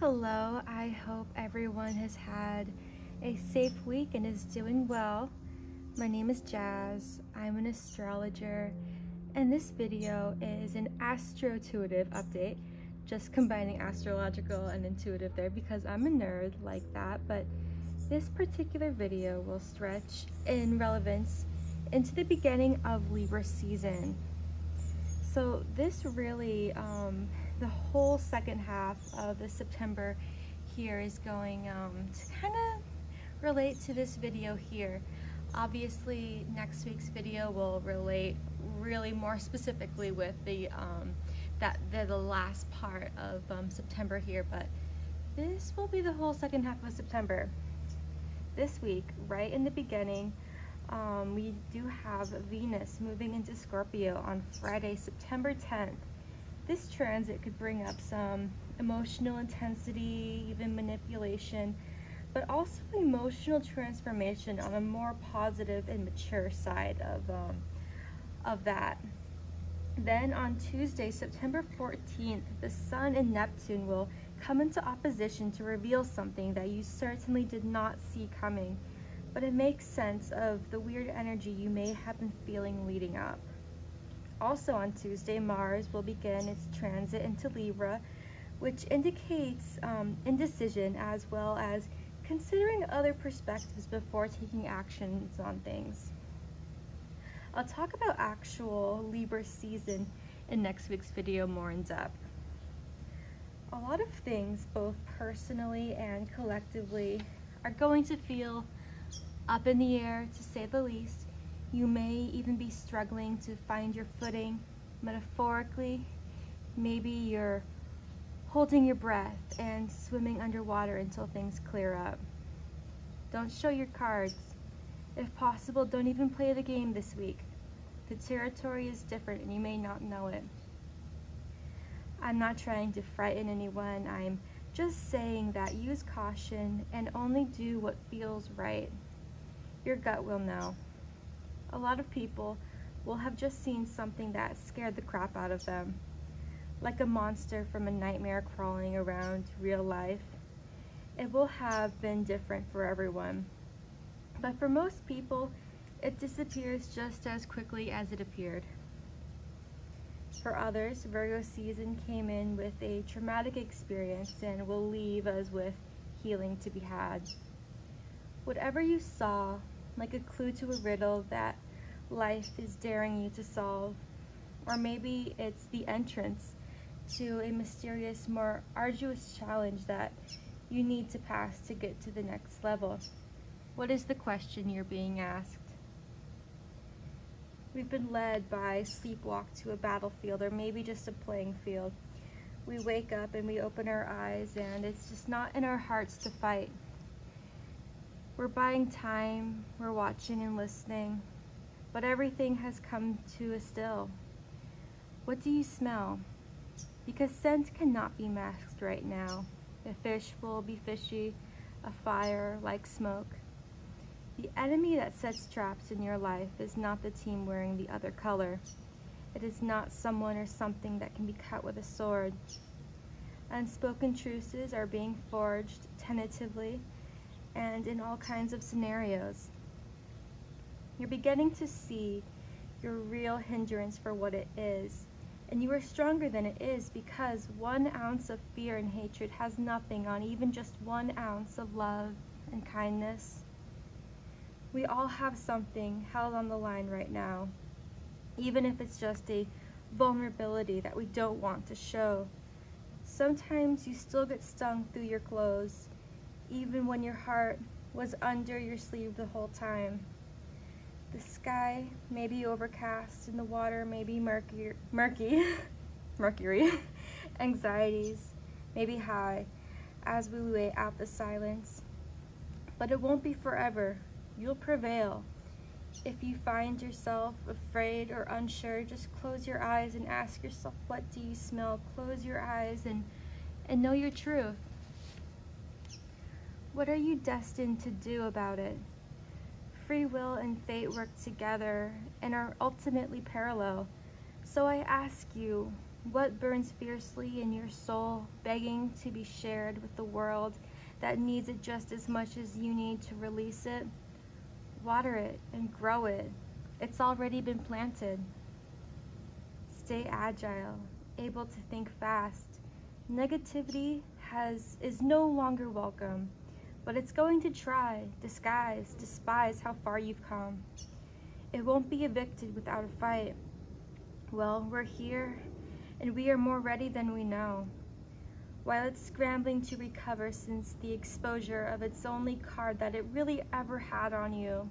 Hello, I hope everyone has had a safe week and is doing well. My name is Jazz, I'm an astrologer, and this video is an astro-intuitive update, just combining astrological and intuitive there because I'm a nerd like that, but this particular video will stretch in relevance into the beginning of Libra season. So this really, um, the whole second half of the September here is going um, to kind of relate to this video here. Obviously, next week's video will relate really more specifically with the um, that the, the last part of um, September here, but this will be the whole second half of September. This week, right in the beginning, um, we do have Venus moving into Scorpio on Friday, September 10th. This transit could bring up some emotional intensity, even manipulation, but also emotional transformation on a more positive and mature side of, um, of that. Then on Tuesday, September 14th, the Sun and Neptune will come into opposition to reveal something that you certainly did not see coming but it makes sense of the weird energy you may have been feeling leading up. Also on Tuesday, Mars will begin its transit into Libra, which indicates um, indecision as well as considering other perspectives before taking actions on things. I'll talk about actual Libra season in next week's video more in depth. A lot of things, both personally and collectively, are going to feel up in the air to say the least. You may even be struggling to find your footing. Metaphorically, maybe you're holding your breath and swimming underwater until things clear up. Don't show your cards. If possible, don't even play the game this week. The territory is different and you may not know it. I'm not trying to frighten anyone. I'm just saying that use caution and only do what feels right your gut will know. A lot of people will have just seen something that scared the crap out of them, like a monster from a nightmare crawling around real life. It will have been different for everyone, but for most people, it disappears just as quickly as it appeared. For others, Virgo season came in with a traumatic experience and will leave us with healing to be had. Whatever you saw, like a clue to a riddle that life is daring you to solve. Or maybe it's the entrance to a mysterious, more arduous challenge that you need to pass to get to the next level. What is the question you're being asked? We've been led by sleepwalk to a battlefield or maybe just a playing field. We wake up and we open our eyes and it's just not in our hearts to fight. We're buying time, we're watching and listening, but everything has come to a still. What do you smell? Because scent cannot be masked right now. A fish will be fishy, a fire like smoke. The enemy that sets traps in your life is not the team wearing the other color. It is not someone or something that can be cut with a sword. Unspoken truces are being forged tentatively and in all kinds of scenarios. You're beginning to see your real hindrance for what it is. And you are stronger than it is because one ounce of fear and hatred has nothing on even just one ounce of love and kindness. We all have something held on the line right now, even if it's just a vulnerability that we don't want to show. Sometimes you still get stung through your clothes even when your heart was under your sleeve the whole time. The sky may be overcast and the water may be murky, murky, mercury. Anxieties may be high as we wait out the silence. But it won't be forever. You'll prevail. If you find yourself afraid or unsure, just close your eyes and ask yourself, what do you smell? Close your eyes and, and know your truth. What are you destined to do about it? Free will and fate work together and are ultimately parallel. So I ask you, What burns fiercely in your soul, begging to be shared with the world that needs it just as much as you need to release it? Water it and grow it. It's already been planted. Stay agile, able to think fast. Negativity has is no longer welcome, but it's going to try, disguise, despise how far you've come. It won't be evicted without a fight. Well, we're here, and we are more ready than we know. While it's scrambling to recover since the exposure of its only card that it really ever had on you,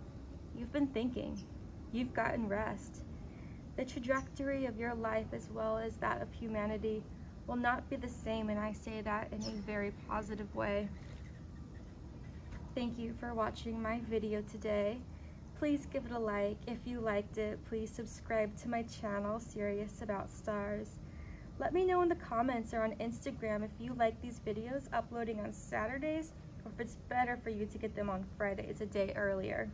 you've been thinking. You've gotten rest. The trajectory of your life as well as that of humanity will not be the same and I say that in a very positive way. Thank you for watching my video today. Please give it a like. If you liked it, please subscribe to my channel, Sirius About Stars. Let me know in the comments or on Instagram if you like these videos uploading on Saturdays or if it's better for you to get them on Fridays, a day earlier.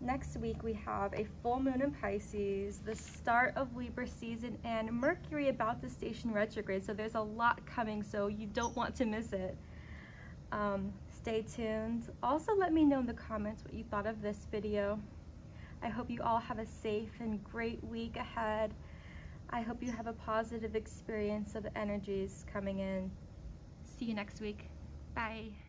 Next week we have a full moon in Pisces, the start of Libra season, and Mercury about to station retrograde. So there's a lot coming, so you don't want to miss it. Um, stay tuned. Also let me know in the comments what you thought of this video. I hope you all have a safe and great week ahead. I hope you have a positive experience of energies coming in. See you next week. Bye.